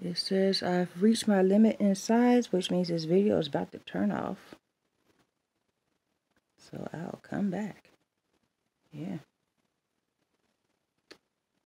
It says I've reached my limit in size, which means this video is about to turn off. So I'll come back. Yeah.